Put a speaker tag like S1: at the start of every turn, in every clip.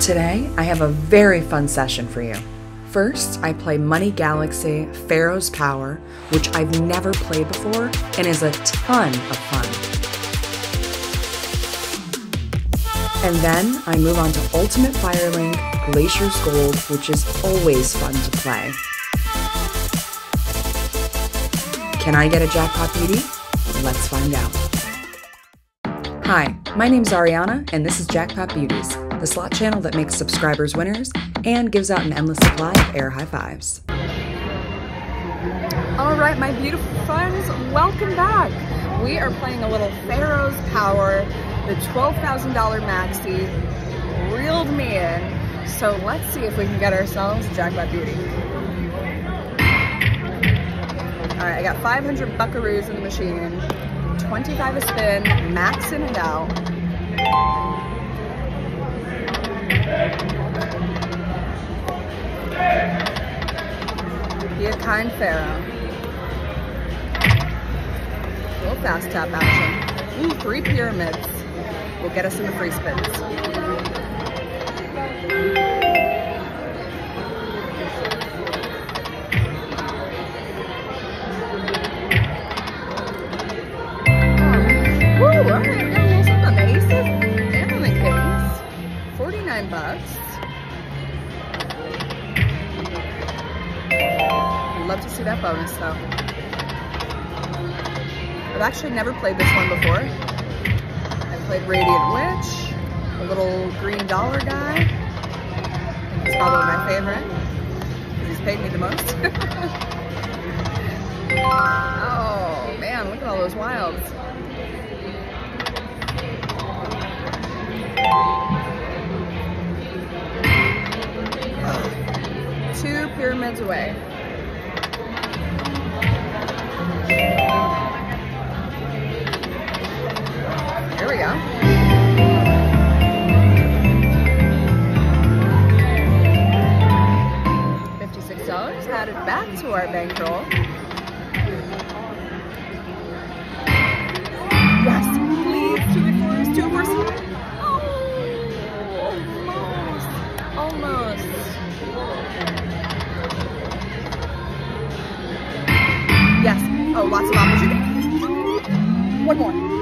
S1: Today, I have a very fun session for you. First, I play Money Galaxy Pharaoh's Power, which I've never played before and is a ton of fun. And then I move on to Ultimate Firelink Glacier's Gold, which is always fun to play. Can I get a jackpot beauty? Let's find out. Hi, my name's Ariana, and this is Jackpot Beauties, the slot channel that makes subscribers winners and gives out an endless supply of air high fives.
S2: All right, my beautiful friends, welcome back. We are playing a little Pharaoh's Power. The $12,000 maxi reeled me in. So let's see if we can get ourselves Jackpot Beauty. All right, I got 500 buckaroos in the machine, 25 a spin, maxing it out. Be a kind pharaoh. Little fast tap action. Ooh, three pyramids will get us in the free spins. Woo, love to see that bonus though. I've actually never played this one before. I played Radiant Witch, a little green dollar guy. He's probably my favorite he's paid me the most. oh man, look at all those wilds. Two pyramids away. Our bankroll. Yes, please, two fours, two and. Oh, almost, almost. Yes. Oh, lots of opportunity. One more.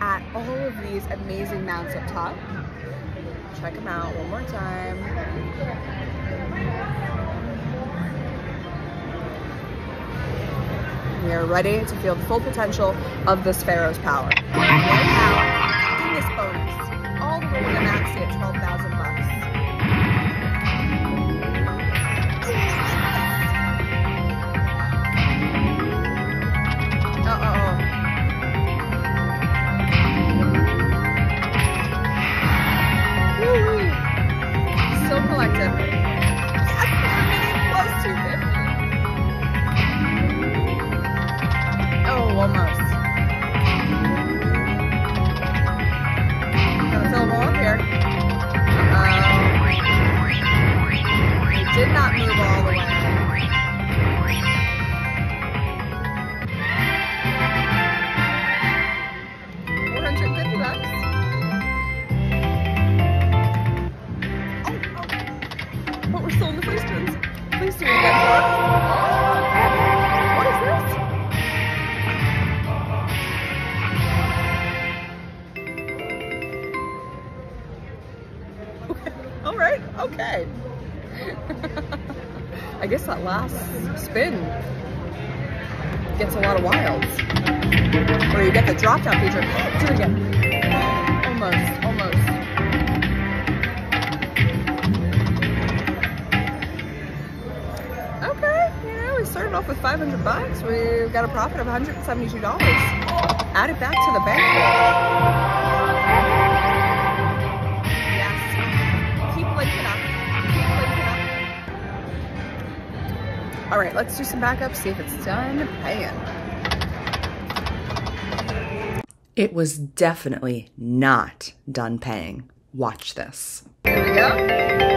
S2: At all of these amazing mounts up top. Check them out one more time. We are ready to feel the full potential of this Pharaoh's power. Right now, in this bonus, all the way to the max at 12,000 All right. Okay. I guess that last spin gets a lot of wilds. Or you get the drop down feature. Do it again. Almost, almost. Okay, you know, we started off with 500 bucks. We've got a profit of $172. Add it back to the bank. All right, let's do some backups, see if it's done paying.
S1: It was definitely not done paying. Watch this.
S2: Here we go.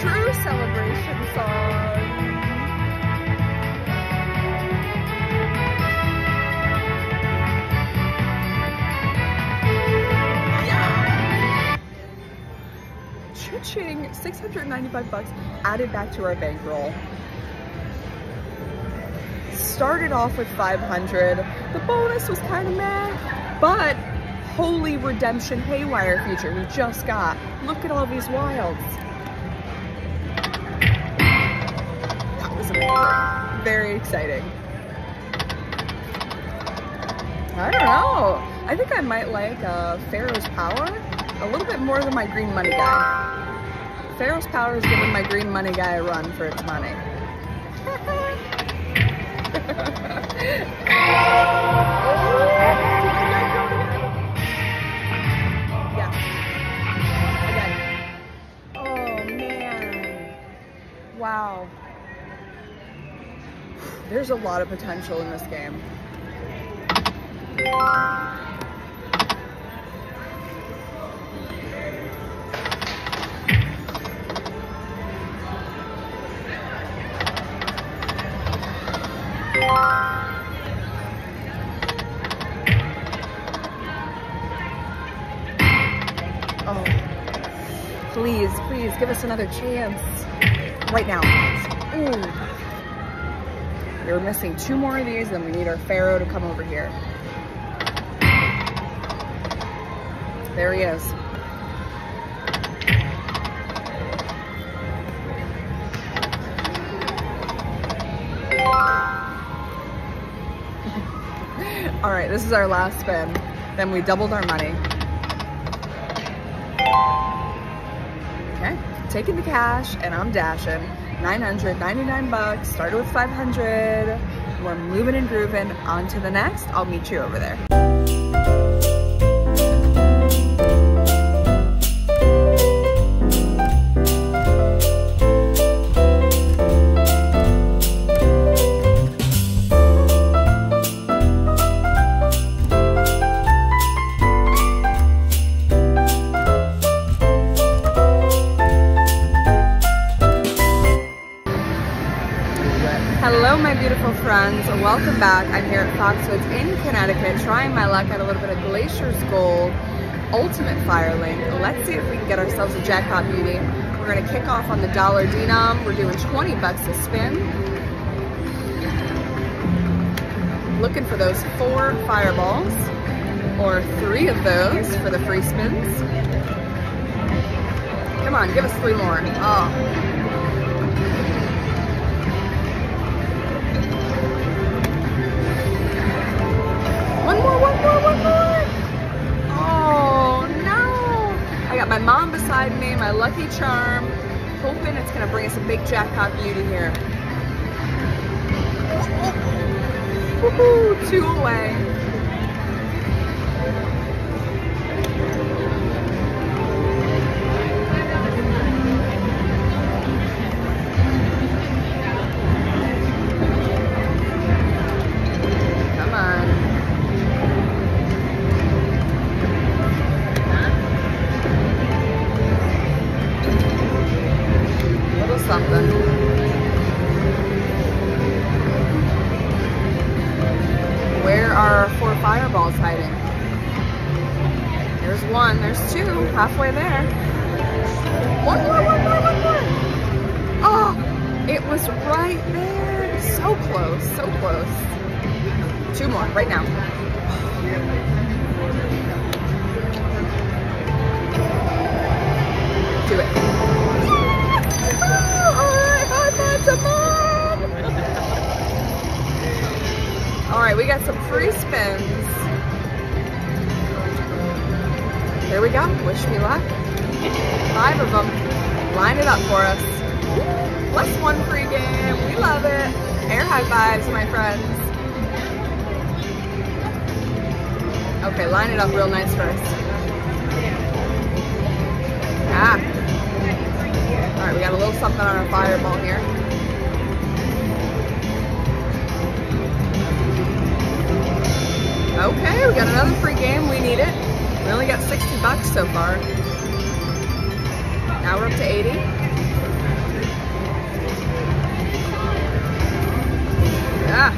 S2: True celebration song. Cha-ching, 695 bucks added back to our bankroll. Started off with 500. The bonus was kind of meh, but holy redemption haywire feature we just got. Look at all these wilds. Very exciting. I don't know. I think I might like uh, Pharaoh's Power a little bit more than my green money guy. Pharaoh's Power is giving my green money guy a run for its money. There's a lot of potential in this game. Oh, please, please give us another chance. Right now. Ooh. We're missing two more of these and we need our Pharaoh to come over here. There he is. All right, this is our last spin. Then we doubled our money. Okay, taking the cash and I'm dashing. 999 bucks, started with 500. We're moving and grooving on to the next. I'll meet you over there. Welcome back. I'm here at Foxwoods in Connecticut, trying my luck at a little bit of Glacier's Gold Ultimate Firelink. Let's see if we can get ourselves a jackpot beauty. We're gonna kick off on the dollar denom. We're doing 20 bucks a spin. Looking for those four fireballs, or three of those for the free spins. Come on, give us three more. Oh. Mom beside me, my lucky charm, hoping it's gonna bring us a big jackpot beauty here. Woohoo, two away. There's one, there's two, halfway there. One more, one more, one more. Oh, it was right there. So close, so close. Two more, right now. Do it. Oh, oh, All right, we got some free spins. Here we go. Wish me luck. Five of them. Line it up for us. Plus one free game. We love it. Air high fives, my friends. Okay, line it up real nice first. Ah. All right, we got a little something on our fireball here. Okay, we got another free game. We need it. We only got 60 bucks so far. Now we're up to 80. Yeah.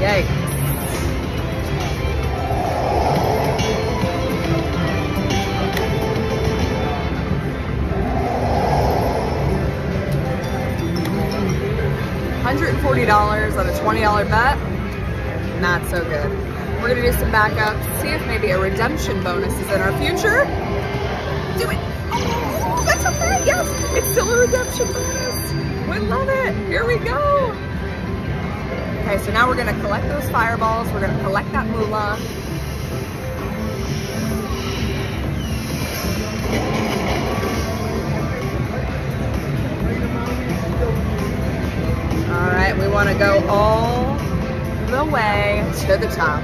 S2: Yay. $140 on a $20 bet. Not so good. We're gonna do some backups, see if maybe a redemption bonus is in our future. Do it. Oh, that's okay, yes. It's still a redemption bonus. We love it. Here we go. Okay, so now we're gonna collect those fireballs. We're gonna collect that moolah. We want to go all the way to the top.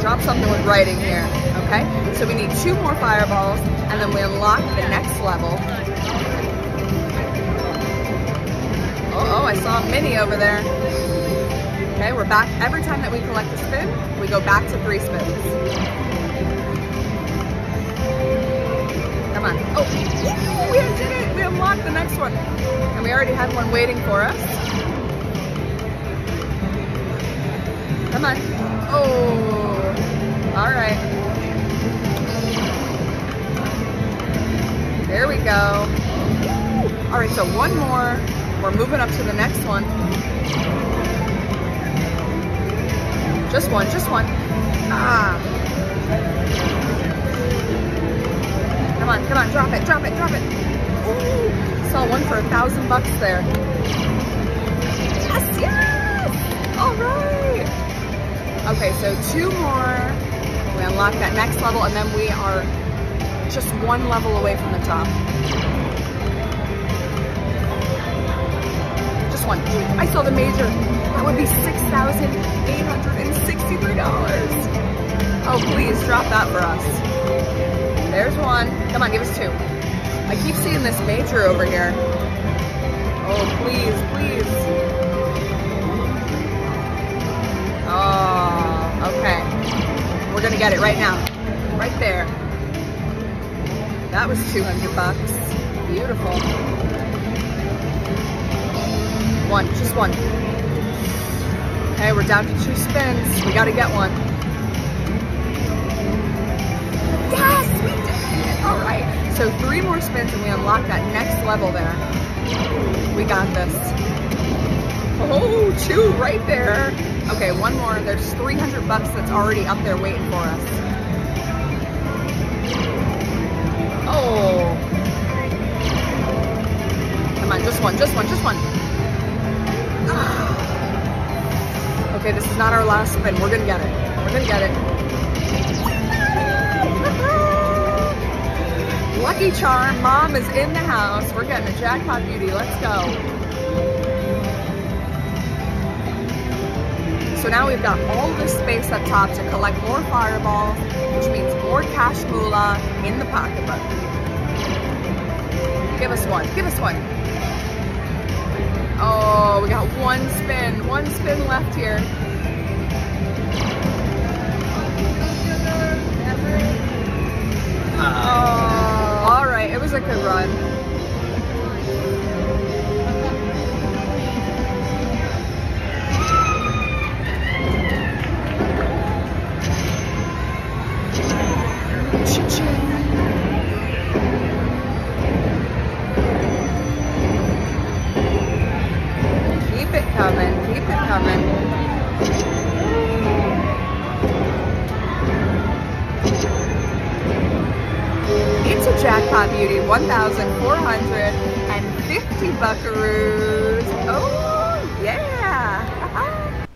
S2: Drop something with writing here, okay? So we need two more fireballs, and then we unlock the next level. Oh, oh I saw a mini over there. Okay, we're back. Every time that we collect a spin, we go back to three spins. We the next one. And we already had one waiting for us. Come on. Oh, all right. There we go. All right, so one more. We're moving up to the next one. Just one, just one. Ah. Come on, come on, drop it, drop it, drop it. Saw one for a thousand bucks there. Yes, yes! All right. Okay, so two more. We unlock that next level and then we are just one level away from the top. Just one. I saw the major. That would be $6,863. Oh, please drop that for us. There's one. Come on, give us two. I keep seeing this major over here. Oh, please, please. Oh, okay. We're gonna get it right now. Right there. That was 200 bucks. Beautiful. One, just one. Okay, we're down to two spins. We gotta get one. Three more spins and we unlock that next level there. We got this. Oh, two right there. Okay, one more. There's 300 bucks that's already up there waiting for us. Oh. Come on, just one, just one, just one. Okay, this is not our last spin. We're gonna get it. We're gonna get it. Lucky Charm, mom is in the house. We're getting a jackpot beauty. Let's go. So now we've got all this space up top to collect more fireballs, which means more cash moolah in the pocketbook. Give us one. Give us one. Oh, we got one spin. One spin left here. Oh, all right. It was a a good run. Keep it coming, keep it coming. It's a jackpot beauty, 1,450 buckaroos. Oh, yeah.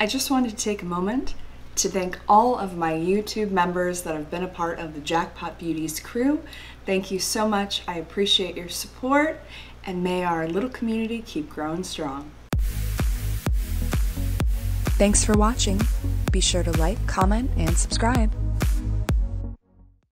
S1: I just wanted to take a moment to thank all of my YouTube members that have been a part of the Jackpot Beauties crew. Thank you so much. I appreciate your support and may our little community keep growing strong. Thanks for watching. Be sure to like, comment, and subscribe.